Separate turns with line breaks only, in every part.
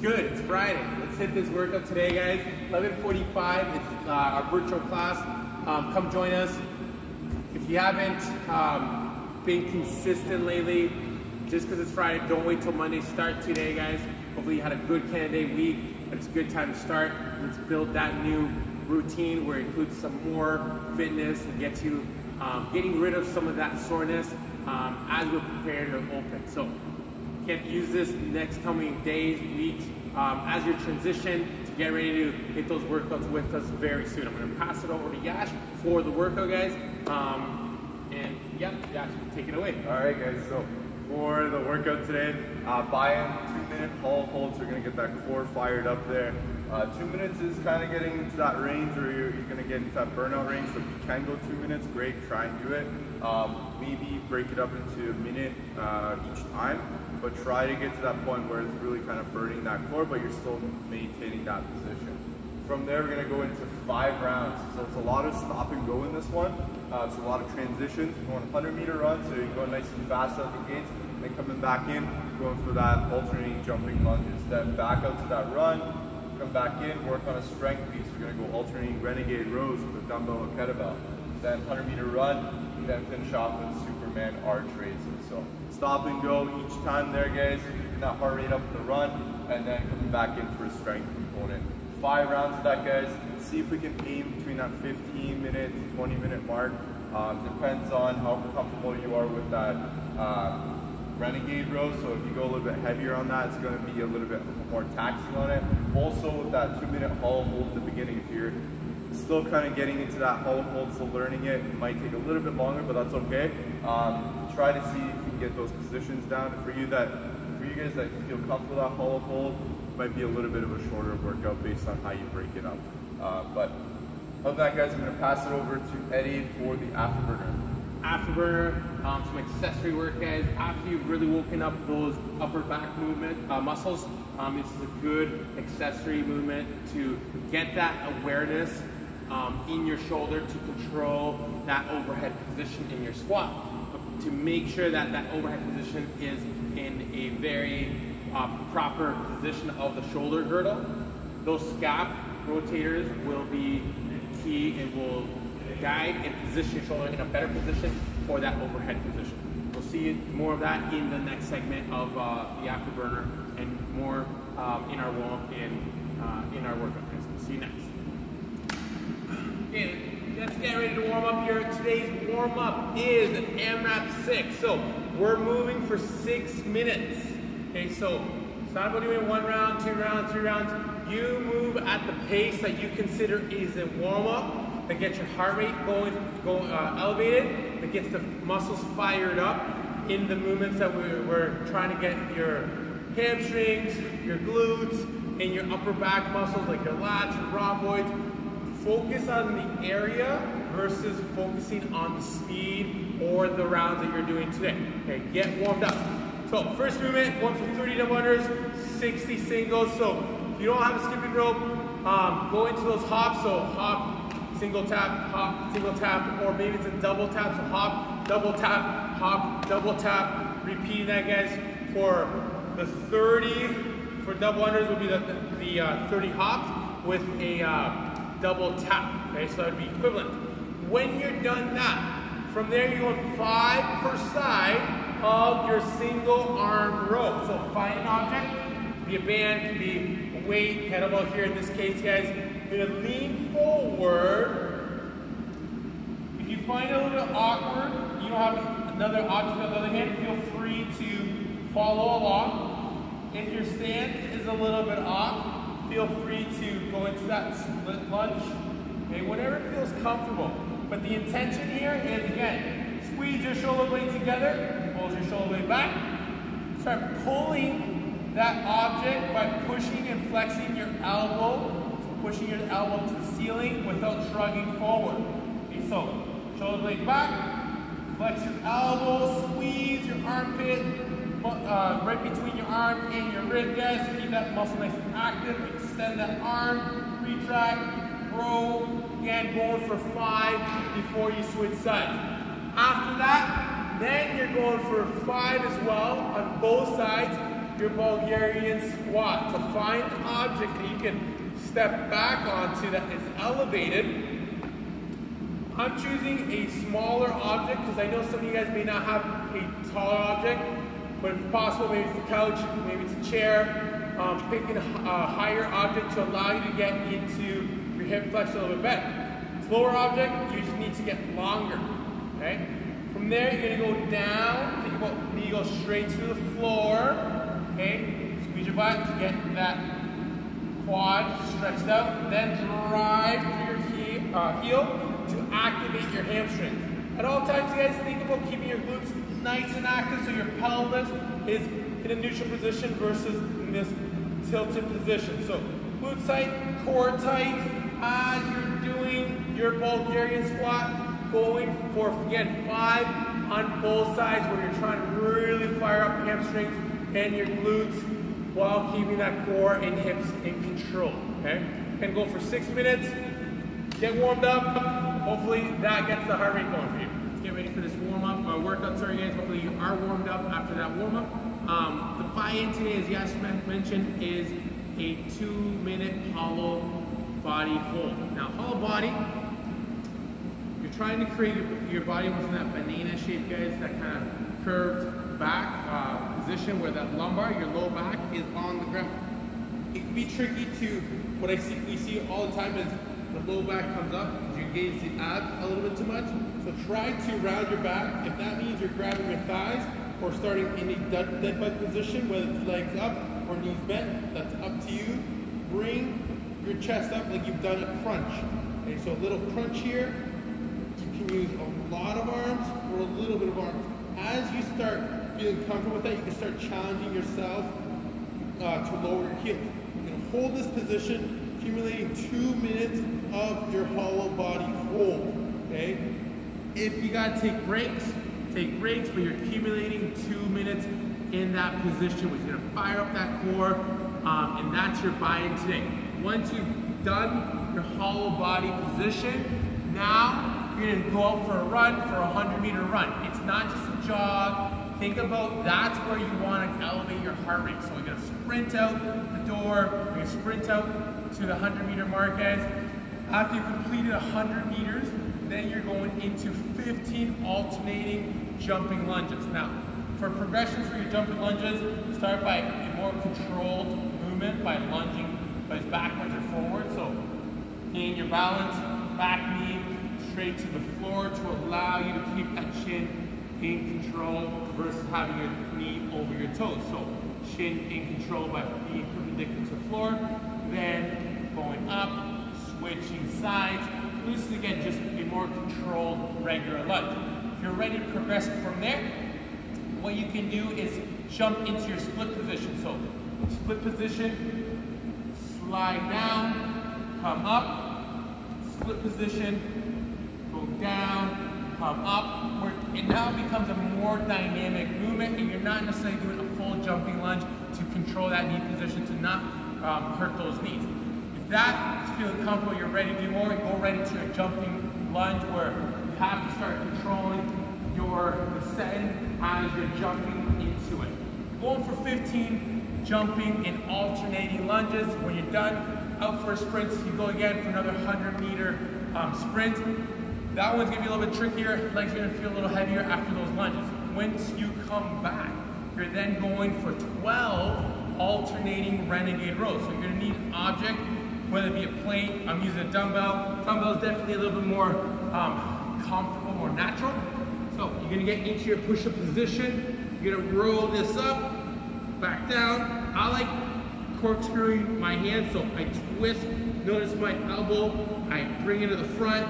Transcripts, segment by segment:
Good, it's Friday. Let's hit this workout today, guys. 11:45. It's uh, our virtual class. Um, come join us. If you haven't um, been consistent lately, just because it's Friday, don't wait till Monday. Start today, guys. Hopefully, you had a good candidate week, but it's a good time to start. Let's build that new routine where it includes some more fitness and get you um, getting rid of some of that soreness um, as we're preparing to open. So can use this next coming days, weeks, um, as your transition to get ready to hit those workouts with us very soon. I'm to pass it over to Yash for the workout, guys. Um, and yeah, Yash, take it away.
All right, guys. So for the workout today, uh, buy-in, two-minute hollow holds. We're gonna get that core fired up there. Uh, two minutes is kind of getting into that range where you're, you're gonna get into that burnout range. So if you can go two minutes, great. Try and do it. Um, maybe break it up into a minute uh, each time but try to get to that point where it's really kind of burning that core, but you're still maintaining that position. From there, we're gonna go into five rounds. So it's a lot of stop and go in this one. Uh, it's a lot of transitions. We're going 100 meter run, so you're going nice and fast out the gates, then coming back in, going for that alternating jumping lunges. Then back out to that run, come back in, work on a strength piece. We're gonna go alternating renegade rows with a dumbbell or kettlebell. Then 100 meter run, then finish off with Superman arch raises. So stop and go each time there, guys. Keeping that heart rate up in the run, and then coming back in for a strength component. Five rounds of that, guys. Let's see if we can aim between that 15 minute to 20 minute mark. Um, depends on how comfortable you are with that uh, renegade row. So if you go a little bit heavier on that, it's going to be a little bit more taxing on it. Also with that two minute hollow hold at the beginning, if you're still kind of getting into that hollow hold, still learning it, it might take a little bit longer, but that's okay. Um, try to see if you can get those positions down. For you that, for you guys that feel comfortable with that hollow hold, might be a little bit of a shorter workout based on how you break it up. Uh, but other that, guys, I'm going to pass it over to Eddie for the afterburner.
Afterburner, um, some accessory work, guys. After you've really woken up those upper back movement uh, muscles, um, this is a good accessory movement to get that awareness um, in your shoulder to control that overhead position in your squat. To make sure that that overhead position is in a very uh, proper position of the shoulder girdle. Those scap rotators will be key and will guide and position your shoulder in a better position for that overhead position. We'll see more of that in the next segment of uh, the afterburner and more um, in our in uh, in our workout. See you next. Okay, let's get ready to warm up here. Today's warm up is an AMRAP 6. So we're moving for six minutes. Okay, so it's not about doing one round, two rounds, three rounds. You move at the pace that you consider is a warm up that gets your heart rate going, going uh, elevated, that gets the muscles fired up in the movements that we're, we're trying to get your hamstrings, your glutes, and your upper back muscles like your lats, your rhomboids, focus on the area versus focusing on the speed or the rounds that you're doing today. Okay, get warmed up. So first movement, one for 30 double unders, 60 singles. So if you don't have a skipping rope, um, go into those hops. So hop, single tap, hop, single tap, or maybe it's a double tap. So hop, double tap, hop, double tap. Repeating that, guys, for the 30 for double unders would be the, the, uh, 30 hops with a uh, double tap. Okay, so that would be equivalent. When you're done that, from there you're going five per side of your single arm row. So find an object, be a band, be a weight, kettlebell here in this case, guys. Lean forward. If you find it a little bit awkward, you don't have another object on the other hand, feel free to follow along. If your stance is a little bit off, feel free to go into that split lunge, okay, whatever feels comfortable. But the intention here is, again, squeeze your shoulder blade together, pull your shoulder blade back, start pulling that object by pushing and flexing your elbow, pushing your elbow to the ceiling without shrugging forward. Okay, so shoulder blade back, flex your elbow, squeeze your armpit, uh, right between your arm and your rib, guys. Keep that muscle nice and active. Extend that arm, retract, row. Again, going for five before you switch sides. After that, then you're going for five as well on both sides. your Bulgarian squat. To find an object that you can step back onto that is elevated, I'm choosing a smaller object because I know some of you guys may not have a taller object, but if possible, maybe it's a couch, maybe it's a chair, um, picking a higher object to allow you to get into your hip flexion a little bit better. Slower object, you just need to get longer, okay? From there, you're gonna go down, think about knee go straight to the floor, okay? Squeeze your butt to get that quad stretched out, then drive through your heel, uh, heel to activate your hamstrings. At all times, you guys, think about keeping your glutes nice and active so your pelvis is in a neutral position versus in this tilted position. So glute tight, core tight, as you're doing your Bulgarian squat, going for, again, five on both sides where you're trying to really fire up hamstrings and your glutes while keeping that core and hips in control, okay? And go for six minutes, get warmed up, hopefully that gets the heart rate going for you. Get ready for this warm up uh, workout. Sorry guys, hopefully you are warmed up after that warm up. Um, the buy-in today, as Yash mentioned, is a two minute hollow body hold. Now hollow body, you're trying to create your, your body within that banana shape guys, that kind of curved back uh, position where that lumbar, your low back is on the ground. It can be tricky to, what I see, we see all the time is the low back comes up, you engage the abs a little bit too much. So try to round your back. If that means you're grabbing your thighs or starting in a dead, dead bug position, whether it's legs up or knees bent, that's up to you. Bring your chest up like you've done a crunch. Okay, so a little crunch here. You can use a lot of arms or a little bit of arms. As you feeling comfortable with that, you can start challenging yourself uh, to lower your heels. You're gonna hold this position accumulating two minutes of your hollow body hold, okay? If you gotta take breaks, take breaks, but you're accumulating two minutes in that position, which is gonna fire up that core, um, and that's your buy-in today. Once you've done your hollow body position, now you're gonna go out for a run, for a 100 meter run. It's not just a jog, think about that's where you want to elevate your heart rate. So we're going to sprint out the door, we're going to sprint out to the 100 meter mark, guys. After you've completed 100 meters, then you're going into 15 alternating jumping lunges. Now, for progression for your jumping lunges, start by a more controlled movement by lunging both backwards or forward. So, gain your balance, back knee straight to the floor to allow you to keep that chin in control versus having your knee over your toes. So, shin in control by being perpendicular to the floor, then going up, switching sides. This is again just a more controlled regular lunge. If you're ready to progress from there, what you can do is jump into your split position. So split position, slide down, come up, split position, go down, come up. Where it now becomes a more dynamic movement and you're not necessarily doing a full jumping lunge to control that knee position to not um, hurt those knees If that is feeling comfortable, you're ready to do more, go right into your jumping lunge where you have to start controlling your descent as you're jumping into it. Going for 15 jumping and alternating lunges. When you're done, out for a sprint, you go again for another 100 meter um, sprint. That one's gonna be a little bit trickier, legs are gonna feel a little heavier after those lunges. Once you come back, you're then going for 12 alternating renegade rows. So you're gonna need an object whether it be a plate, I'm using a dumbbell. Dumbbell is definitely a little bit more um, comfortable, more natural. So you're gonna get into your push-up position. You're gonna roll this up, back down. I like corkscrewing my hand, so I twist, notice my elbow, I bring it to the front,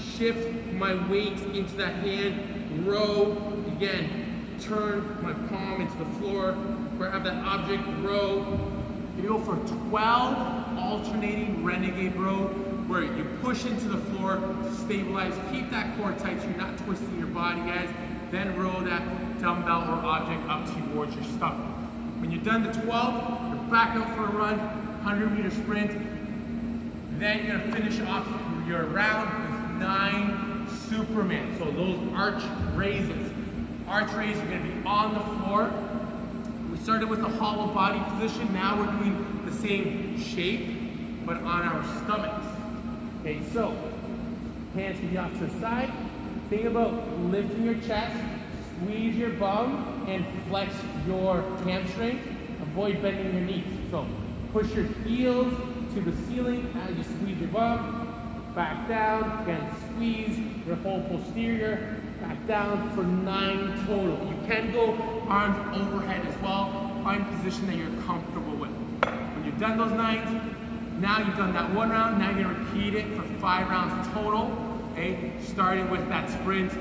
shift my weight into that hand, row, again, turn my palm into the floor, grab that object, row. You go for 12 alternating renegade row where you push into the floor to stabilize. Keep that core tight so you're not twisting your body, guys. Then roll that dumbbell or object up towards your stomach. When you're done the 12, you're back out for a run, 100 meter sprint. Then you're gonna finish off your round nine Superman. So those arch raises. Arch raises are gonna be on the floor We started with a hollow body position. Now we're doing the same shape, but on our stomachs. Okay, so hands can be off to the side. Think about lifting your chest, squeeze your bum, and flex your hamstrings. Avoid bending your knees. So push your heels to the ceiling as you squeeze your bum. Back down, again, squeeze your whole posterior. Back down for nine total. You can go arms overhead as well. Find a position that you're comfortable with. When you've done those nines, now you've done that one round, now you're gonna repeat it for five rounds total, okay? Starting with that sprint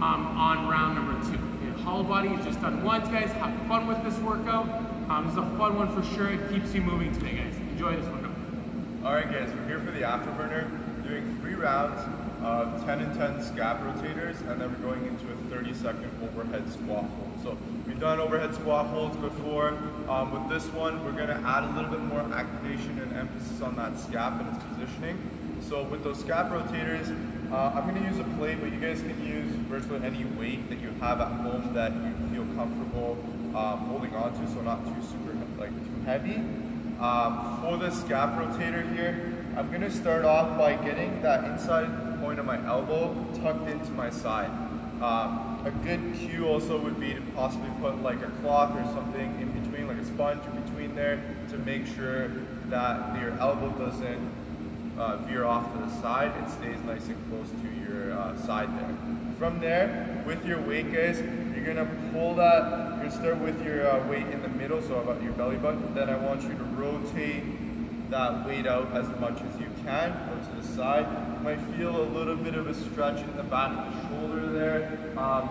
um, on round number two. Okay, hollow body is just done once, guys. Have fun with this workout. Um, this is a fun one for sure. It keeps you moving today, guys. Enjoy this workout.
All right, guys, we're here for the afterburner, doing three rounds of 10 and 10 scap rotators, and then we're going into a 30 second overhead squat hold. So we've done overhead squat holds before. Um, with this one, we're gonna add a little bit more activation and emphasis on that scap and its positioning. So with those scap rotators, uh, I'm gonna use a plate, but you guys can use virtually any weight that you have at home that you feel comfortable um, holding on to, so not too super, like too heavy. Um, for the scap rotator here, I'm gonna start off by getting that inside point of my elbow tucked into my side. Um, a good cue also would be to possibly put like a cloth or something in between, like a sponge in between there to make sure that your elbow doesn't uh, veer off to the side. It stays nice and close to your uh, side there. From there, with your weight guys, you're gonna pull that, you're gonna start with your uh, weight in the middle, so about your belly button. Then I want you to rotate that weight out as much as you can, go to the side. You might feel a little bit of a stretch in the back of the shoulder there. Um,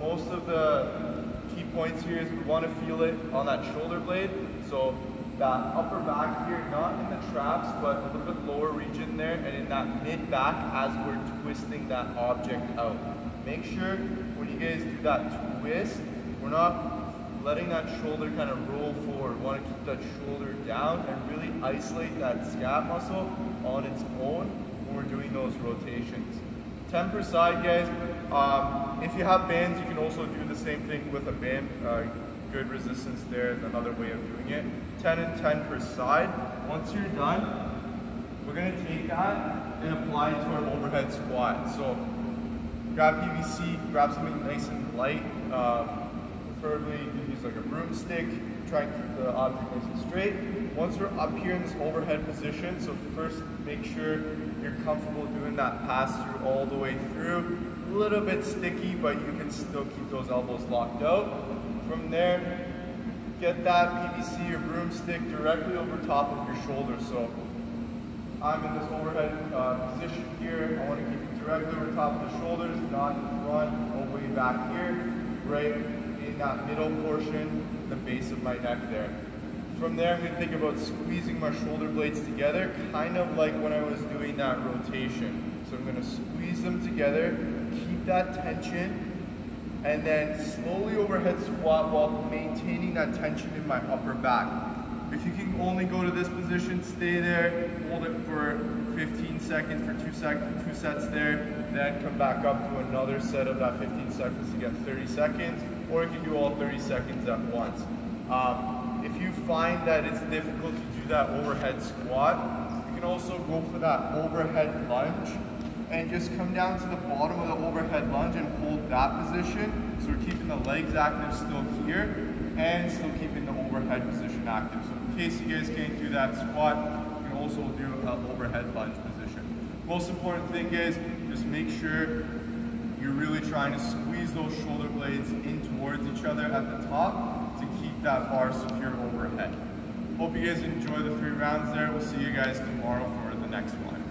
most of the key points here is we want to feel it on that shoulder blade. So that upper back here, not in the traps, but a little bit lower region there, and in that mid back as we're twisting that object out. Make sure when you guys do that twist, we're not letting that shoulder kind of roll forward. Want to keep that shoulder down and really isolate that scap muscle on its own when we're doing those rotations. 10 per side, guys. Um, if you have bands, you can also do the same thing with a band. Uh, good resistance there is another way of doing it. 10 and 10 per side. Once you're done, we're going to take that and apply it to our overhead squat. So grab PVC, grab something nice and light. Um, preferably you can use like a broomstick, try and keep the object nice and straight. Once we're up here in this overhead position, so first make sure you're comfortable doing that pass through all the way through. A little bit sticky, but you can still keep those elbows locked out. From there, get that PVC or broomstick directly over top of your shoulder. So I'm in this overhead uh, position here. I want to keep it directly over top of the shoulders, not in front, all the way back here, right in that middle portion, the base of my neck there. From there, I'm to think about squeezing my shoulder blades together, kind of like when I was doing that rotation. So I'm going to squeeze them together, keep that tension, and then slowly overhead squat while maintaining that tension in my upper back. If you can only go to this position, stay there, hold it for 15 seconds, for two seconds, two sets there, then come back up to another set of that 15 seconds to get 30 seconds or you can do all 30 seconds at once. Um, if you find that it's difficult to do that overhead squat, you can also go for that overhead lunge and just come down to the bottom of the overhead lunge and hold that position. So we're keeping the legs active still here and still keeping the overhead position active. So in case you guys can't do that squat, you can also do an overhead lunge position. Most important thing is just make sure really trying to squeeze those shoulder blades in towards each other at the top to keep that bar secure overhead. Hope you guys enjoy the three rounds there. We'll see you guys tomorrow for the next one.